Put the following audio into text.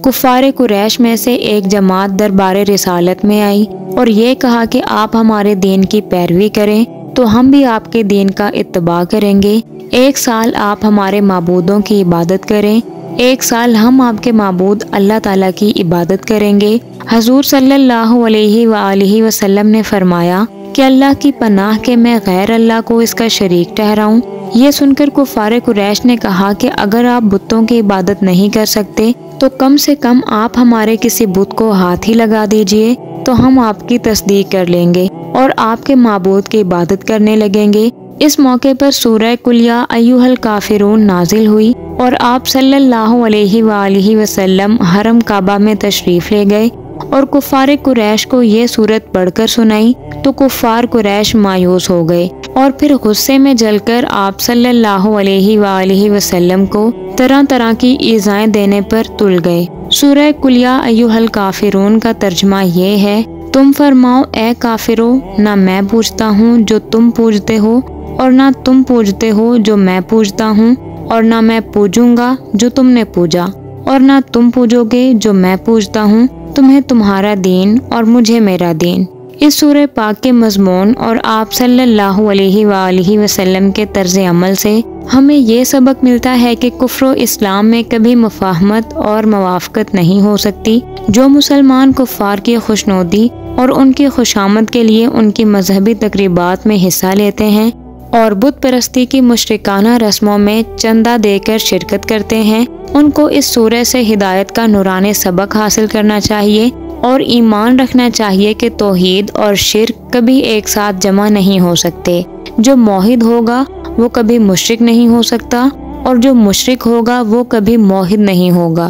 کفار قریش میں سے ایک جماعت دربار رسالت میں آئی اور یہ کہا کہ آپ ہمارے دین کی پیروی کریں تو ہم بھی آپ کے دین کا اتباع کریں گے۔ ایک سال آپ ہمارے معبودوں کی عبادت کریں۔ ایک سال ہم آپ کے معبود اللہ تعالیٰ کی عبادت کریں گے۔ حضور صلی اللہ علیہ وآلہ وسلم نے فرمایا کہ اللہ کی پناہ کے میں غیر اللہ کو اس کا شریک ٹھہراؤں۔ یہ سن کر کفار قریش نے کہا کہ اگر آپ بتوں کی عبادت نہیں کر سکتے، تو کم سے کم آپ ہمارے کسی بت کو ہاتھ ہی لگا دیجیے، تو ہم آپ کی تصدیق کر لیں گے اور آپ کے معبود کی عبادت کرنے لگیں گے۔ اس موقع پر سورہ کلیا ایوہ الکافرون نازل ہوئی اور آپ صلی اللہ علیہ وآلہ وسلم حرم کعبہ میں تشریف لے گئے۔ اور کفار قریش کو یہ صورت پڑھ کر سنائی تو کفار قریش مایوس ہو گئے اور پھر غصے میں جل کر آپ صلی اللہ علیہ وآلہ وسلم کو طرح طرح کی ایزائیں دینے پر تل گئے۔ سورہ کلیا ایوہ الکافرون کا ترجمہ یہ ہے، تم فرماؤ، اے کافرو، نہ میں پوچھتا ہوں جو تم پوجتے ہو اور نہ تم پوجتے ہو جو میں پوجتا ہوں اور نہ میں پوجوں گا جو تم نے پوجا اور نہ تم پوجو گے جو میں پوجتا ہوں تمہیں تمہارا دین اور مجھے میرا دین۔ اس سورہ پاک کے مضمون اور آپ صلی اللہ علیہ وآلہ وسلم کے طرز عمل سے ہمیں یہ سبق ملتا ہے کہ کفر و اسلام میں کبھی مفاہمت اور موافقت نہیں ہو سکتی جو مسلمان کفار کی خوشنودی اور ان کی خوشامد کے لیے ان کی مذہبی تقریبات میں حصہ لیتے ہیں۔ اور بت پرستی کی مشرکانہ رسموں میں چندہ دے کر شرکت کرتے ہیں۔ ان کو اس سورہ سے ہدایت کا نورانی سبق حاصل کرنا چاہیے اور ایمان رکھنا چاہیے کہ توحید اور شرک کبھی ایک ساتھ جمع نہیں ہو سکتے۔ جو موحد ہوگا، وہ کبھی مشرک نہیں ہو سکتا اور جو مشرک ہوگا، وہ کبھی موحد نہیں ہوگا۔